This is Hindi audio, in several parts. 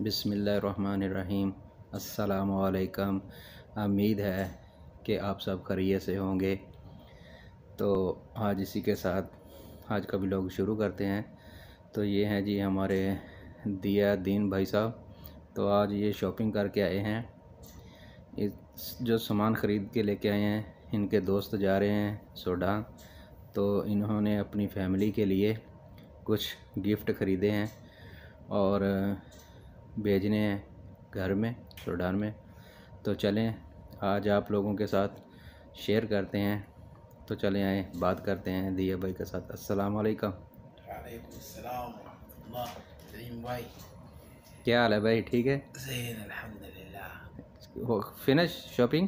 बिसमीम असलकम उम्मीद है कि आप सब खरीय से होंगे। तो आज इसी के साथ, आज का भी लोग शुरू करते हैं। तो ये हैं जी हमारे दिया दीन भाई साहब। तो आज ये शॉपिंग करके आए हैं। इस जो सामान ख़रीद के लेके आए हैं, इनके दोस्त जा रहे हैं सोडा। तो इन्होंने अपनी फैमिली के लिए कुछ गिफ्ट ख़रीदे हैं। और भेजने हैं घर में सूडान में तो चलें आज आप लोगों के साथ शेयर करते हैं तो चलें आए बात करते हैं दिया भाई के साथ अस्सलाम वालेकुम क्या हाल है भाई ठीक है फिनिश शॉपिंग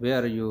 where you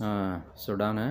हाँ सूडान है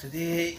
today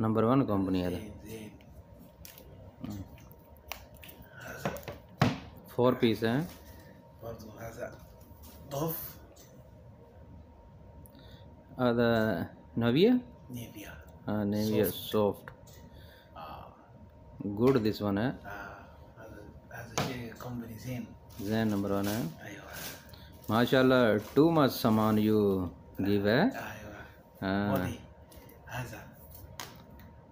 नंबर वन कंपनी है फोर पीस है नविया हाँ Nivea soft good this one है जैन नंबर वन है माशाल्लाह टू मच सामान यू गिव है हाँ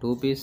टू पीस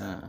हाँ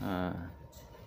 हाँ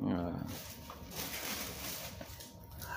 हाँ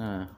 हाँ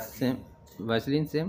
सेम वैसलिन सेम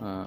हाँ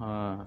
हाँ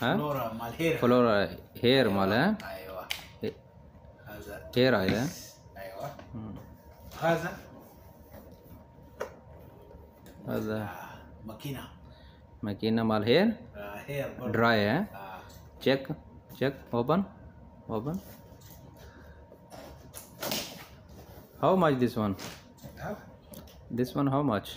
फ्लोरा हेयर माल है हेयर है मकीना माल हेयर ड्राई है check check open open how much this one this one how much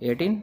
18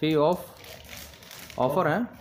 fee off offer है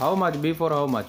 how much before how much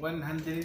100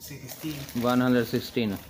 16 116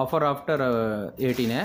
offer after 18 है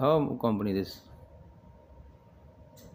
how company this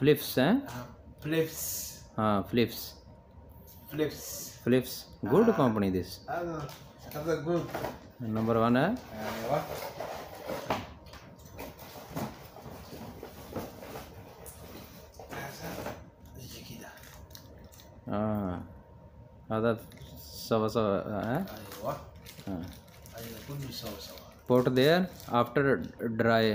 Philips हैं फ्लिप्स हाँ Philips Philips Philips good company this good number one है आधा सवा सवा है port there after dry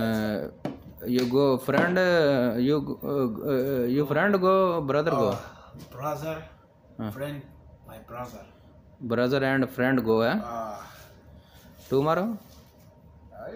uh, you go friend uh, you uh, you friend go brother oh, go brother uh. friend my brother brother and friend go eh? uh, tomorrow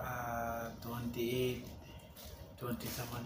uh, 28 27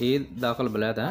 Eid दाखिल बलैत है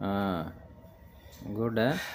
हाँ गुड है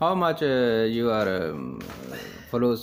हाउ मच यू आर फलूस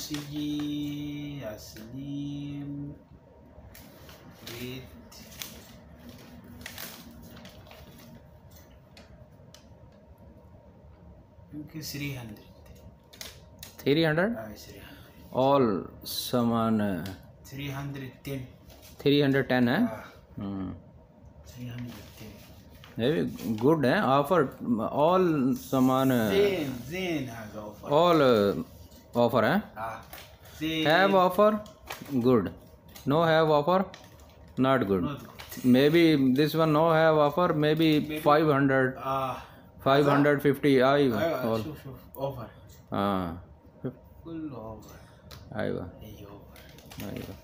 Musiji Aslim with three hundred three hundred all समान three hundred ten three hundred ten है थ्री हंड्रेड टेन गुड है ऑफ़र ऑल समान ऑल ऑफ़र है have offer good no have offer not good maybe this one no have offer maybe five hundred five hundred fifty I offer हाँ आई आएगा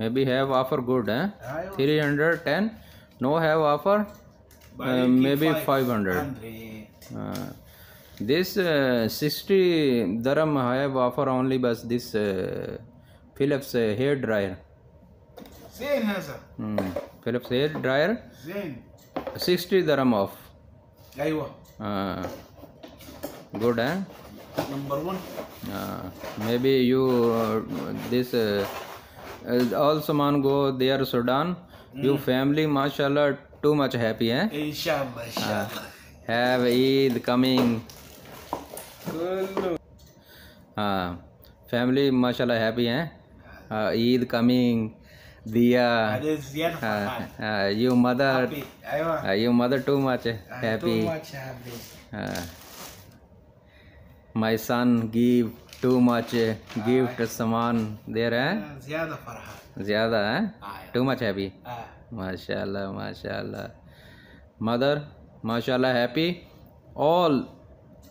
may be have offer good है three hundred ten no have offer maybe five hundred हाँ This uh, 60 dirham have offer only but this uh, Philips uh, hair dryer. Zain है sir. Hmm. Philips hair dryer. Zain. 60 dirham off. अयवा. हाँ. Good है. Number one. हाँ. Maybe you uh, this uh, all saman go there Sudan. Mm. You family mashallah too much happy है. Inshallah. Inshallah. Have Eid coming. हाँ फैमिली माशाल्लाह हैप्पी हैं। हाँ, ईद कमिंग दिया। You mother you mother too much happy my son give too much gift सामान दे रहे हैं। ज़्यादा ज़्यादा है? टू मच हैप्पी माशाल्लाह माशाल्लाह। मदर माशाल्लाह हैप्पी ऑल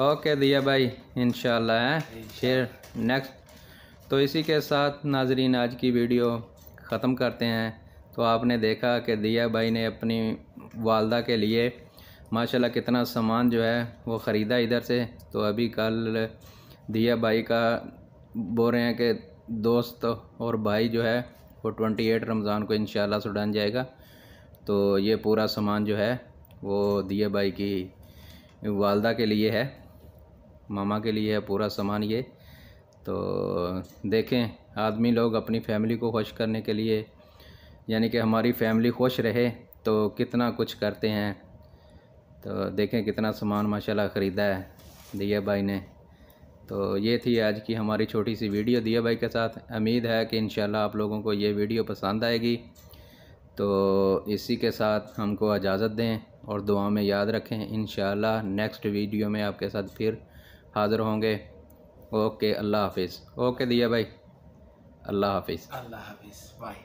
ओके दिया भाई, इंशाल्लाह, है? फिर नेक्स्ट तो इसी के साथ नाजरीन, आज की वीडियो ख़त्म करते हैं। तो आपने देखा कि दिया भाई ने अपनी वालदा के लिए, माशाल्लाह, कितना सामान जो है वो ख़रीदा इधर से। तो अभी कल दिया भाई का, बोल रहे हैं कि दोस्त और भाई जो है, वो ट्वेंटी एट रमज़ान को इंशाल्लाह सुडान जाएगा। तो ये पूरा सामान जो है, वो दिया भाई की वालदा के लिए है। मामा के लिए है पूरा सामान ये। तो देखें, आदमी लोग अपनी फैमिली को खुश करने के लिए, यानी कि हमारी फैमिली खुश रहे तो कितना कुछ करते हैं। तो देखें कितना सामान माशाल्लाह ख़रीदा है दिया भाई ने। तो ये थी आज की हमारी छोटी सी वीडियो दिया भाई के साथ। उम्मीद है कि इन आप लोगों को ये वीडियो पसंद आएगी। तो इसी के साथ हमको इजाज़त दें और दुआ में याद रखें। इन नेक्स्ट वीडियो में आपके साथ फिर हाज़िर होंगे। ओके अल्लाह हाफिज़। ओके दिया भाई। अल्लाह हाफिज़। अल्लाह हाफिज़। बाय।